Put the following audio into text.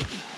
you